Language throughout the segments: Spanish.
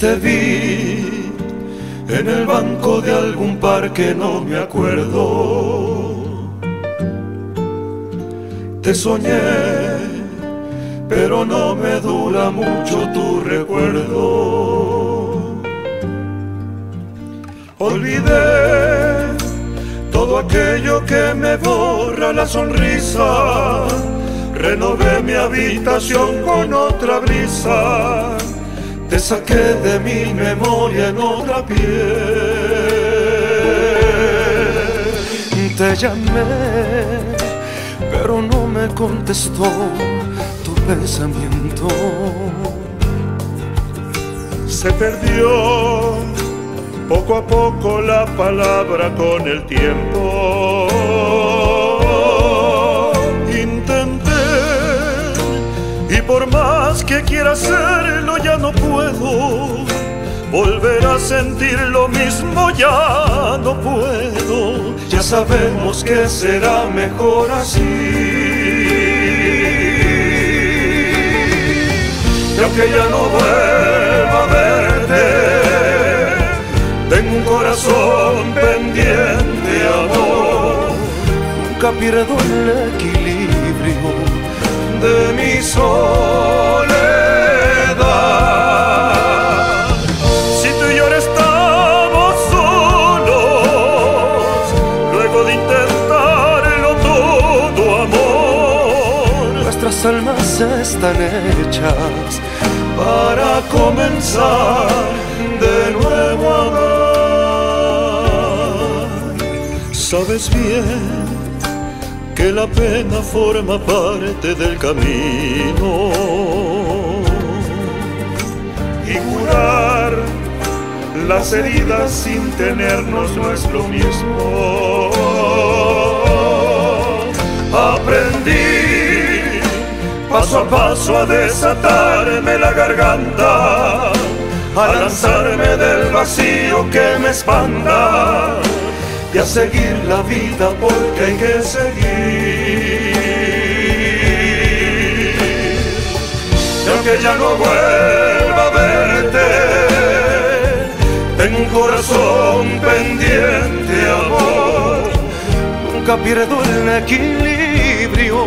te vi en el banco de algún parque, no me acuerdo. Te soñé, pero no me dura mucho tu recuerdo. Olvidé todo aquello que me borra la sonrisa. Renové mi habitación con otra brisa te saqué de mi memoria en otra piel. Te llamé, pero no me contestó tu pensamiento. Se perdió poco a poco la palabra con el tiempo. Por más que quiera hacerlo ya no puedo volver a sentir lo mismo ya no puedo. Ya sabemos que será mejor así. Y aunque ya no vuelva a verte tengo un corazón pendiente amor. Nunca pierdo el equilibrio están hechas para comenzar de nuevo a amar. Sabes bien que la pena forma parte del camino y curar las heridas sin tenernos no es lo mismo. Aprendí paso a paso a desatarme la garganta, a lanzarme del vacío que me espanta y a seguir la vida porque hay que seguir. Y aunque ya no vuelva a verte, tengo un corazón pendiente, amor. Nunca pierdo el equilibrio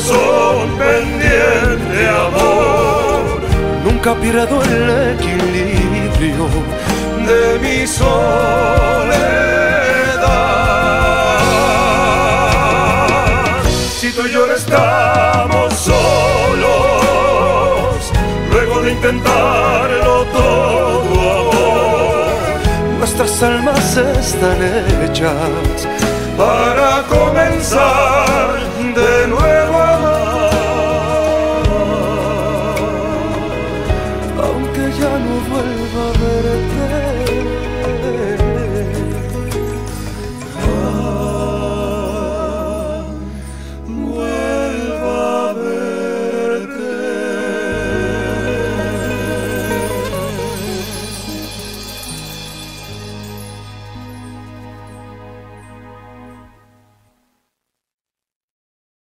corazón pendiente, amor. Nunca pierdo el equilibrio de mi soledad. Si tú y yo estamos solos, luego de intentarlo todo, nuestras almas están hechas para comenzar 家奴魂。